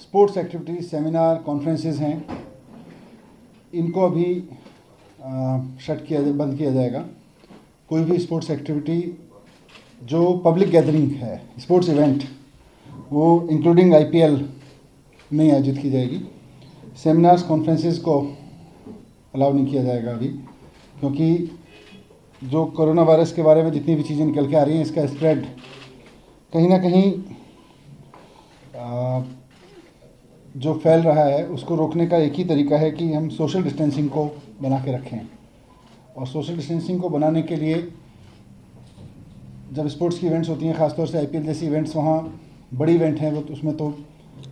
Sports activities, seminar conferences हैं। इनको अभी शट किया बंद किया जाएगा। कोई भी स्पोर्ट्स एक्टिविटी जो पब्लिक गैदरिंग है, स्पोर्ट्स इवेंट वो इंक्लूडिंग आईपीएल में आयोजित की जाएगी। सेमिनार्स कॉन्फ्रेंसेस को अलाउ नहीं किया जाएगा अभी, क्योंकि जो कोरोना वायरस के बारे में जितनी भी चीज़ें निकल के आ रही हैं, इसका स्प्रेड कहीं ना कहीं जो फैल रहा है, उसको रोकने का एक ही तरीका है कि हम सोशल डिस्टेंसिंग को बना के रखें। और सोशल डिस्टेंसिंग को बनाने के लिए जब स्पोर्ट्स की इवेंट्स होती हैं, ख़ासतौर से आईपीएल जैसी इवेंट्स वहाँ बड़ी इवेंट हैं, वो तो उसमें तो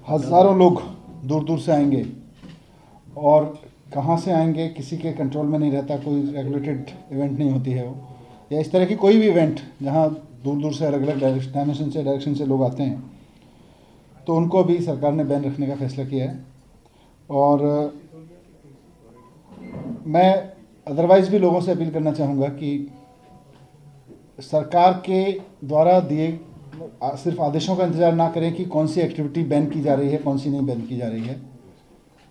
हज़ारों लोग दूर दूर से आएँगे। और कहाँ से आएँगे, किसी के कंट्रोल में नहीं रहता, कोई रेगुलेटेड इवेंट नहीं होती है वो। या इस तरह की कोई भी इवेंट जहाँ दूर दूर से अलग अलग डायमेंशन से डायरेक्शन से लोग आते हैं। तो उनको भी सरकार ने बैन रखने का फैसला किया है। और, मैं अदरवाइज़ भी लोगों से अपील करना चाहूँगा कि सरकार के द्वारा दिए सिर्फ़ आदेशों का इंतज़ार ना करें कि कौन सी एक्टिविटी बैन की जा रही है, कौन सी नहीं बैन की जा रही है।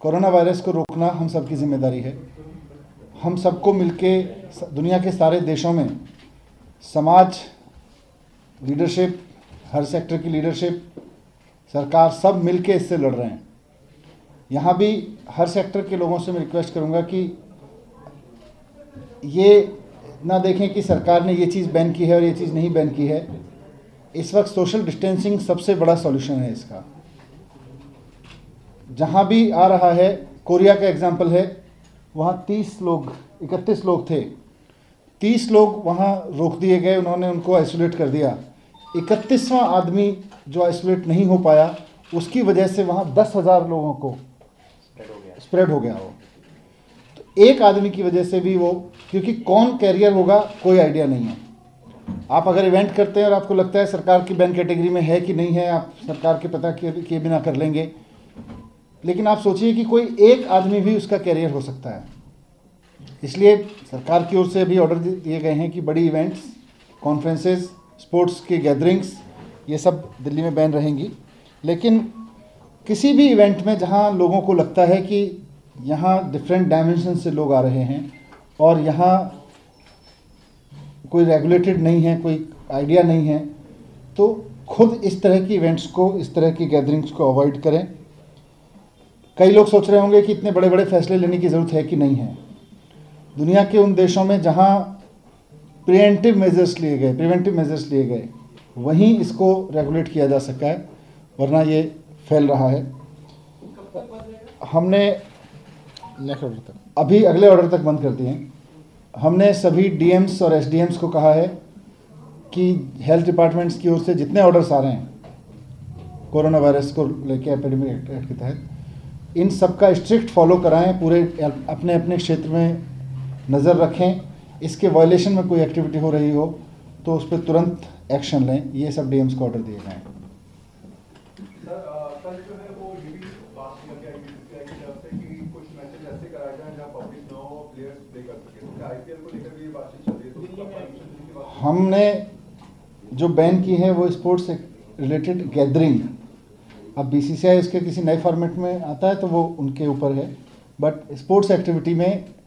कोरोना वायरस को रोकना हम सबकी ज़िम्मेदारी है। हम सबको मिलके दुनिया के सारे देशों में समाज लीडरशिप हर सेक्टर की लीडरशिप सरकार सब मिलके इससे लड़ रहे हैं। यहाँ भी हर सेक्टर के लोगों से मैं रिक्वेस्ट करूँगा कि ये ना देखें कि सरकार ने ये चीज़ बैन की है और ये चीज़ नहीं बैन की है। इस वक्त सोशल डिस्टेंसिंग सबसे बड़ा सॉल्यूशन है इसका। जहाँ भी आ रहा है, कोरिया का एग्ज़ाम्पल है, वहाँ तीस लोग, इकतीस लोग थे। तीस लोग वहाँ रोक दिए गए, उन्होंने उनको आइसोलेट कर दिया। इकतीसवां आदमी जो आइसोलेट नहीं हो पाया उसकी वजह से वहाँ दस हज़ार लोगों को स्प्रेड हो गया वो। तो एक आदमी की वजह से भी वो क्योंकि कौन कैरियर होगा कोई आइडिया नहीं है। आप अगर इवेंट करते हैं और आपको लगता है सरकार की बैन कैटेगरी में है कि नहीं है आप सरकार के पता किए बिना कर लेंगे। लेकिन आप सोचिए कि कोई एक आदमी भी उसका कैरियर हो सकता है। इसलिए सरकार की ओर से अभी ऑर्डर दिए गए हैं कि बड़ी इवेंट्स कॉन्फ्रेंसेस स्पोर्ट्स की गैदरिंग्स, ये सब दिल्ली में बैन रहेंगी। लेकिन किसी भी इवेंट में जहाँ लोगों को लगता है कि यहाँ डिफरेंट डायमेंशन से लोग आ रहे हैं और यहाँ कोई रेगुलेटेड नहीं है, कोई आइडिया नहीं है तो खुद इस तरह की इवेंट्स को, इस तरह की गैदरिंग्स को अवॉइड करें। कई लोग सोच रहे होंगे कि इतने बड़े बड़े फैसले लेने की ज़रूरत है कि नहीं है। दुनिया के उन देशों में जहाँ प्रिवेंटिव मेजर्स लिए गए, प्रिवेंटिव मेजर्स लिए गए। वहीं इसको रेगुलेट किया जा सका है, वरना ये फैल रहा है। हमने नेक्स्ट ऑर्डर तक अभी अगले ऑर्डर तक बंद कर दिए हैं। हमने सभी डीएम्स और एसडीएम्स को कहा है कि हेल्थ डिपार्टमेंट्स की ओर से जितने ऑर्डर्स आ रहे हैं कोरोना वायरस को लेके एपिडेमिक एक्ट के तहत, इन सब का स्ट्रिक्ट फॉलो कराएँ, पूरे अपने अपने क्षेत्र में नज़र रखें। इसके वायलेशन में कोई एक्टिविटी हो रही हो तो उस पर तुरंत एक्शन लें। ये सब डीएम्स को ऑर्डर दिए गए हैं। हमने जो बैन की है वो स्पोर्ट्स से रिलेटेड गैदरिंग अब बीसीसीआई इसके किसी नए फॉर्मेट में आता है तो वो उनके ऊपर है। बट स्पोर्ट्स एक्टिविटी में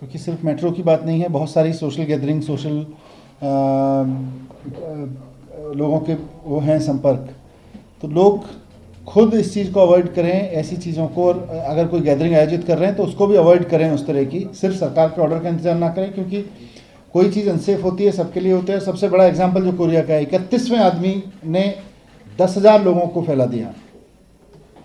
क्योंकि सिर्फ़ मेट्रो की बात नहीं है, बहुत सारी सोशल गैदरिंग सोशल लोगों के वो हैं संपर्क। तो लोग खुद इस चीज़ को अवॉइड करें, ऐसी चीज़ों को और अगर कोई गैदरिंग आयोजित कर रहे हैं तो उसको भी अवॉइड करें उस तरह की। सिर्फ़ सरकार के ऑर्डर का इंतज़ार ना करें क्योंकि कोई चीज़ अनसेफ होती है, सबके लिए होता है। सबसे बड़ा एग्ज़ाम्पल जो कोरिया का है, इकतीसवें आदमी ने दस हज़ार लोगों को फैला दिया।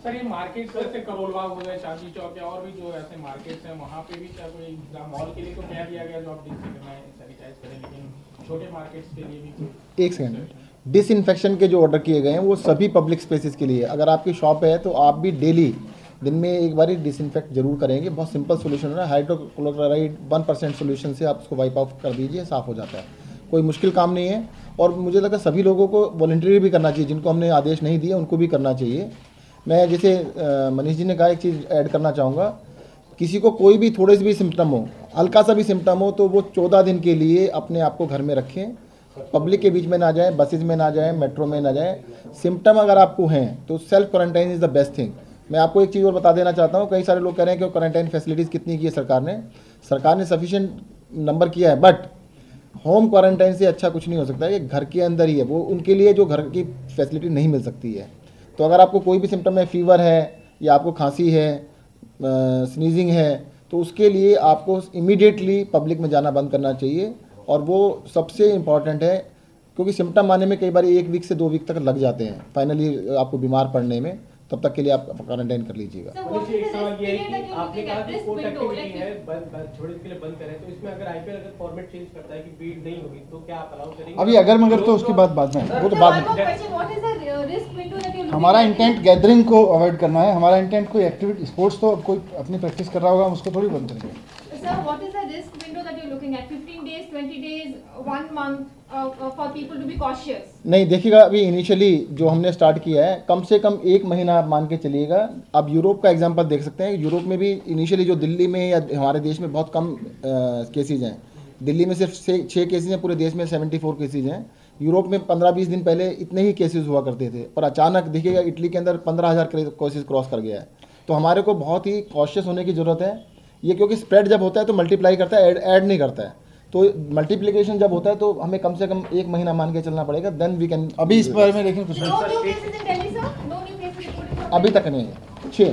सर, ये मार्केट जैसे करोलबाग हो गए चांदी चौक या और भी जो ऐसे मार्केट्स हैं, वहाँ पे भी क्या कोई मॉल के लिए तो कह दिया गया जो आप डिस्ट्रिक्ट में सैनिटाइज करें, लेकिन छोटे मार्केट्स के लिए भी एक सेकंड डिसइंफेक्शन के जो ऑर्डर किए गए हैं, वो सभी पब्लिक स्पेसेस के लिए अगर आपकी शॉप है तो आप भी डेली दिन में एक बार डिसइंफेक्ट ज़रूर करेंगे। बहुत सिंपल सोल्यूशन है हाइड्रोक्लोराइड वन परसेंट सोल्यूशन से आप उसको वाइप आउट कर दीजिए, साफ़ हो जाता है। कोई मुश्किल काम नहीं है। और मुझे लगा सभी लोगों को वॉल्ट्री भी करना चाहिए। जिनको हमने आदेश नहीं दिए, उनको भी करना चाहिए। मैं जैसे मनीष जी ने कहा, एक चीज़ ऐड करना चाहूँगा। किसी को कोई भी थोड़े से भी सिम्टम हो, हल्का सा भी सिम्टम हो तो वो चौदह दिन के लिए अपने आप को घर में रखें। पब्लिक के बीच में ना जाए बसेज में ना जाए मेट्रो में ना जाए। सिम्टम अगर आपको हैं तो self quarantine is the best thing मैं आपको एक चीज़ और बता देना चाहता हूँ, कई सारे लोग कह रहे हैं कि क्वारंटाइन फैसिलिटीज़ कितनी की है सरकार ने। सरकार ने सफिशेंट नंबर किया है बट होम क्वारंटाइन से अच्छा कुछ नहीं हो सकता। है कि घर के अंदर ही है, वो उनके लिए जो घर की फैसिलिटी नहीं मिल सकती है। तो अगर आपको कोई भी सिम्टम है फीवर है या आपको खांसी है स्नीजिंग है तो उसके लिए आपको इमीडिएटली पब्लिक में जाना बंद करना चाहिए और वो सबसे इंपॉर्टेंट है क्योंकि सिम्टम आने में कई बार एक वीक से दो वीक तक लग जाते हैं। फाइनली आपको बीमार पड़ने में। तब तक के लिए आप क्वारंटाइन कर लीजिएगा। तो इसमें अगर आईपीएल अगर फॉर्मेट चेंज करता है कि भीड़ नहीं होगी तो क्या आप अलाउ करेंगे? अभी अगर मगर तो उसकी बात बाद में वो तो बाद में। हमारा इंटेंट गैदरिंग को अवॉइड करना है हमारा इंटेंट कोई एक्टिविटी स्पोर्ट्स तो कोई अपनी प्रैक्टिस कर रहा होगा हम उसको थोड़ी बंद करेंगे। Sir, what is the risk window that you're looking at? 15 days, 20 days, one month uh, uh? नहीं देखिएगा अभी इनिशियली जो हमने स्टार्ट किया है कम से कम एक महीना आप मान के चलिएगा। आप यूरोप का एग्जांपल देख सकते हैं यूरोप में भी इनिशियली जो दिल्ली में या हमारे देश में बहुत कम केसेज हैं। दिल्ली में सिर्फ़ छः केसेज हैं पूरे देश में सेवेंटी फोर केसेज हैं। यूरोप में पंद्रह बीस दिन पहले इतने ही केसेज हुआ करते थे। पर अचानक देखिएगा इटली के अंदर पंद्रह हज़ार केसेज क्रॉस कर गया है। तो हमारे को बहुत ही कॉशियस होने की ज़रूरत है। ये क्योंकि स्प्रेड जब होता है तो मल्टीप्लाई करता है ऐड नहीं करता है। तो मल्टीप्लीकेशन जब होता है तो हमें कम से कम एक महीना मान के चलना पड़ेगा देन वी कैन अभी इस बारे में लेकिन कुछ। अभी तक नहीं है। छः